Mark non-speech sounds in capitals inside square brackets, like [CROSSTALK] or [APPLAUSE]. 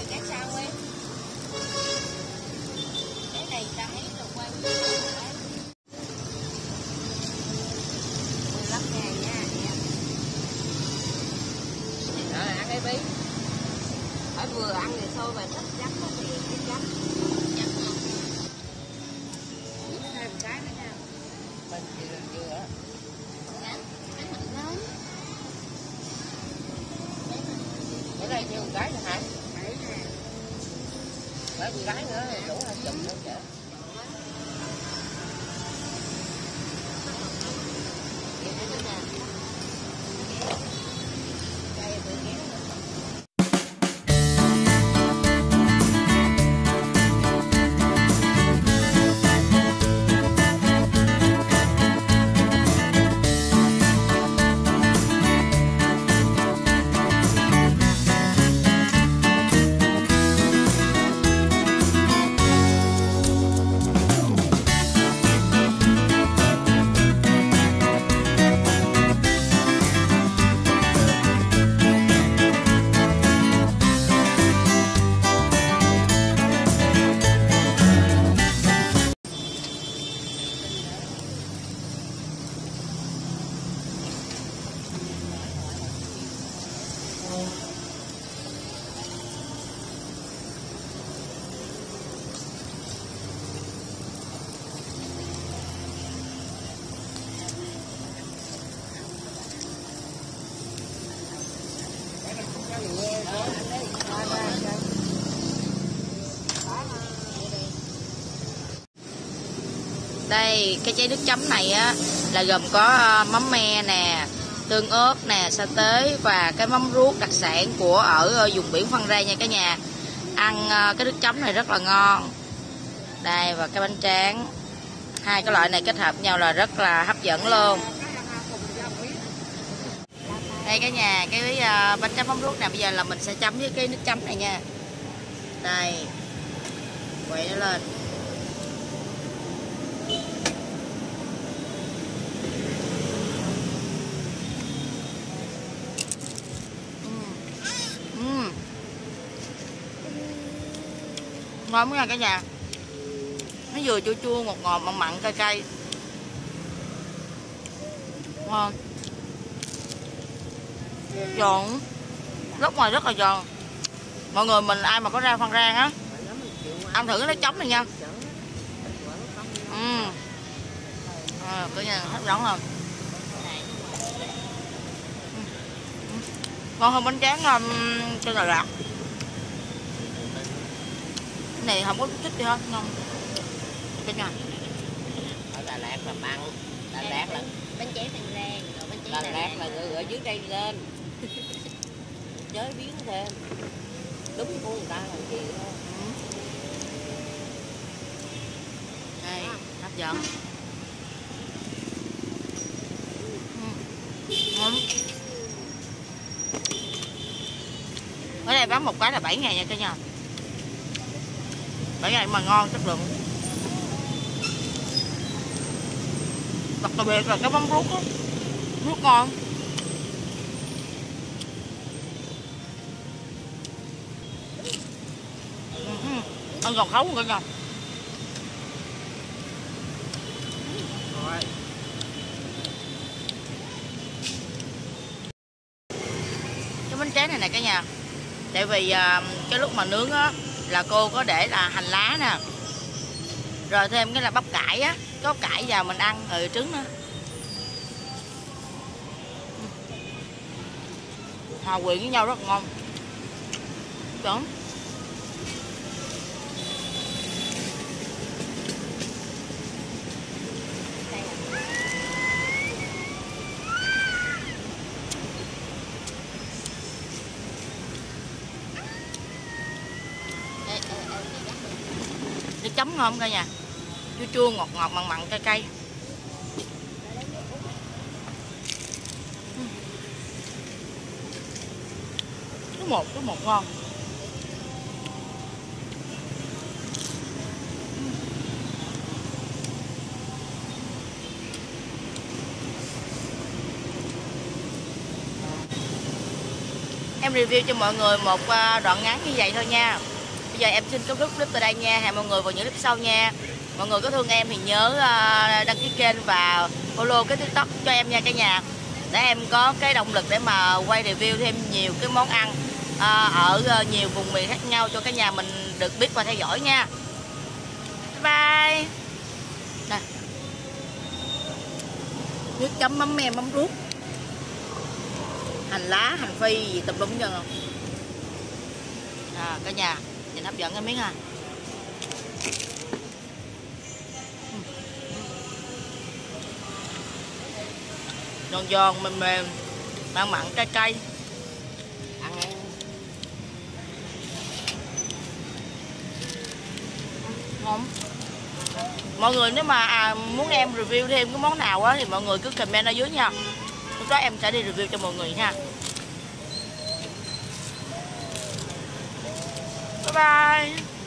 quay cái sao quay cái này ta thấy rồi quay lắp nhà nha nha ăn cái bí. Phải vừa ăn thì thôi mà thích chấm thì cái chấm. Gái cái nữa đây, cái chai nước chấm này á, là gồm có ờ, mắm me nè, tương ớt nè, sa tế và cái mắm ruốc đặc sản của ở ờ, vùng biển Phan Rang nha cả nhà. Ăn ờ, cái nước chấm này rất là ngon. Đây, và cái bánh tráng. Hai cái loại này kết hợp nhau là rất là hấp dẫn luôn. Đây cả nhà, cái bánh tráng mắm ruốc này bây giờ là mình sẽ chấm với cái nước chấm này nha. Đây, quậy nó lên. Ngon quá nha cả nhà. Nó vừa chua chua ngọt ngọt mặn mặn cay cay. Ngon. Giòn. Rất ngoài rất là giòn. Mọi người mình ai mà có ra phan rang á ăn thử nó chấm này nha. Ừ à, nhà hấp dẫn không ngon hơn bánh tráng um, trên Đà Lạt này không có thích gì hết ngon cái nhà Ở Đà Lạt là mặn. Đà Lạt là bánh tráng Phan Rang rồi bánh tráng Đà Lạt là người ở dưới đây lên. [LAUGHS] Chế biến thêm. Đúng của người ta là gì thôi. đây hấp dẫn Ừ. ngon ở đây bán một cái là 7 ngàn nha cả nhà 7 ngày mà ngon chất lượng. Đặc biệt là cái mắm ruốc á. Ruốc ngon. Ừ, ăn giòn khấu luôn cả nhà cái bánh tráng này nè cả nhà. Tại vì à, cái lúc mà nướng á là cô có để là hành lá nè. Rồi thêm cái là bắp cải á, có cải vào mình ăn rồi trứng nữa. Hòa quyện với nhau rất ngon. Đúng Ê, ê, ê, cái chắc đi. nó chấm ngon cả nhà? Chua chua, ngọt ngọt, mặn mặn, cay cay. Ừ. Cái một cái một ngon. Em review cho mọi người một à, đoạn ngắn như vậy thôi nha bây giờ em xin kết thúc clip tại đây nha. Hẹn mọi người vào những clip sau nha. Mọi người có thương em thì nhớ ờ, đăng ký kênh và follow cái tiktok cho em nha cả nhà. Để em có cái động lực để mà quay review thêm nhiều cái món ăn ờ, ở ờ, nhiều vùng miền khác nhau cho cả nhà mình được biết và theo dõi nha. Bye. Bye Đây. nước chấm mắm me mắm ruốc. Hành lá hành phi gì tùm lum chân không? À, cả nhà nhìn hấp dẫn cái miếng à giòn giòn mềm mềm mặn mặn cay cay. Ăn em. Ngon. Mọi người nếu mà à, muốn em review thêm cái món nào á thì mọi người cứ comment ở dưới nha. Lúc đó em sẽ đi review cho mọi người nha bye bye